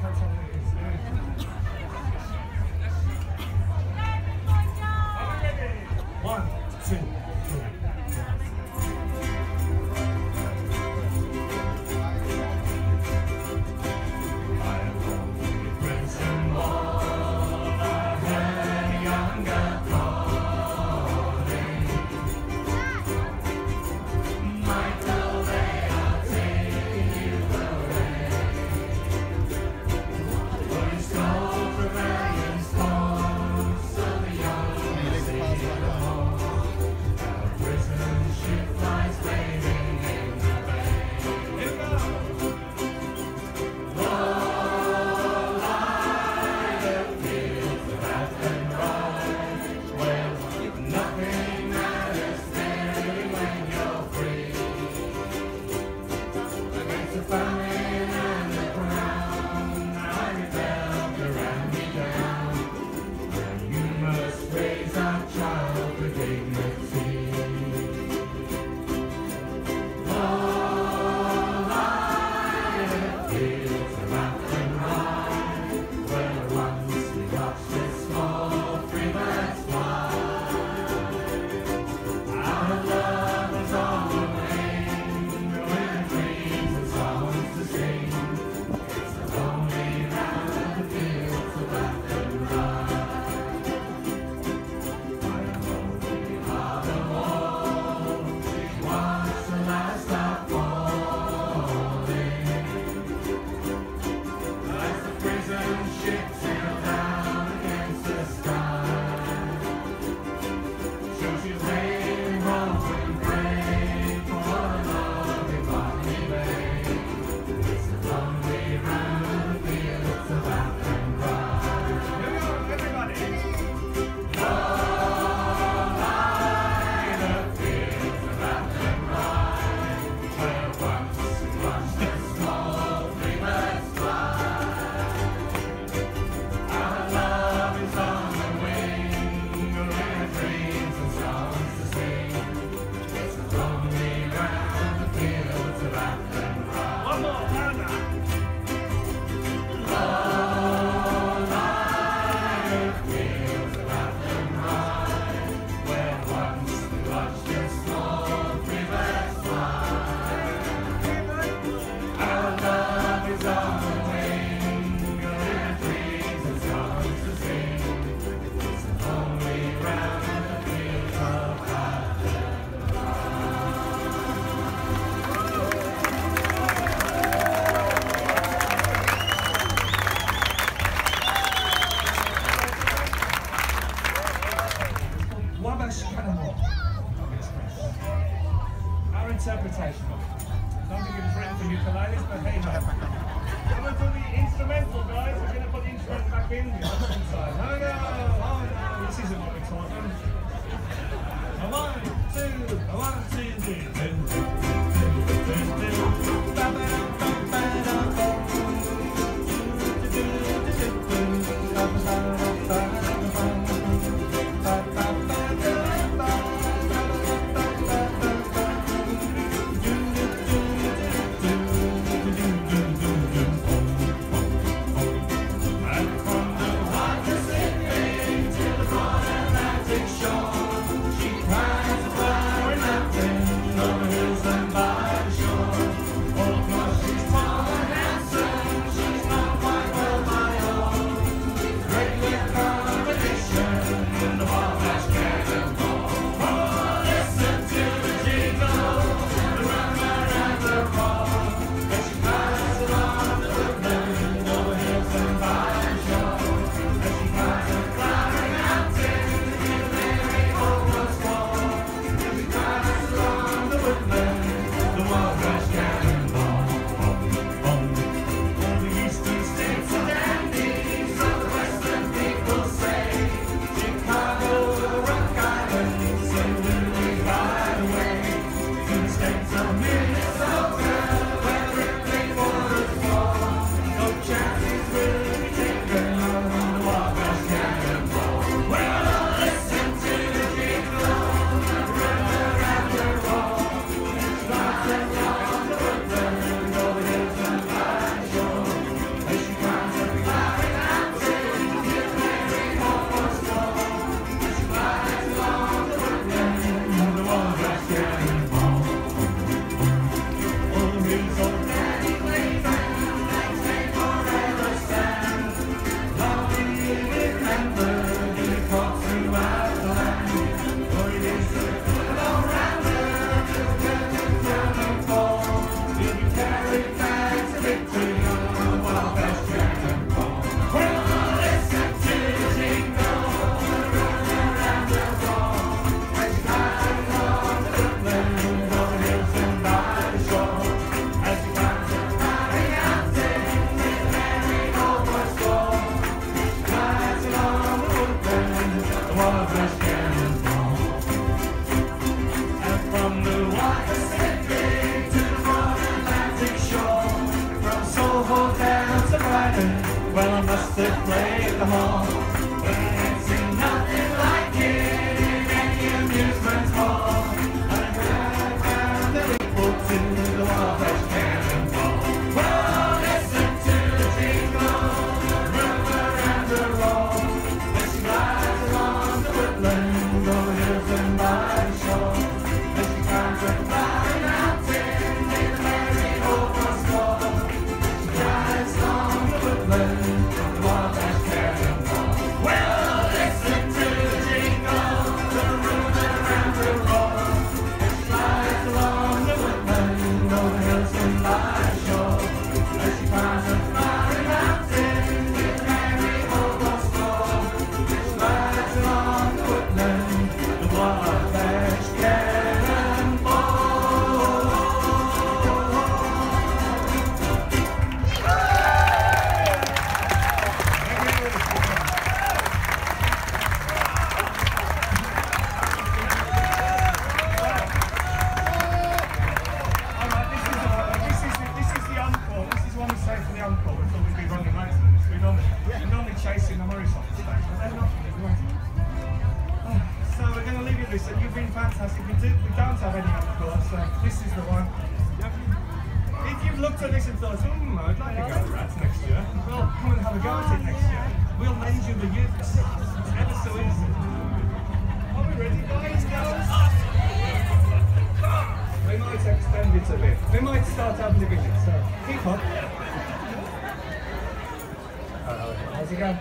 感謝なんですね。Cannonball. Our interpretation. Don't think it was written for ukuleles, but hey, going to do the instrumental, guys. We're going to put the instrument back in. Opposite. Oh no! Oh no! This isn't what we taught them. must have played them all. have a go at it next year. We'll lend you the youth. It's ever so easy. Are we ready, guys. We might extend it a bit. We might start out living it, so keep up. Uh, how's it going?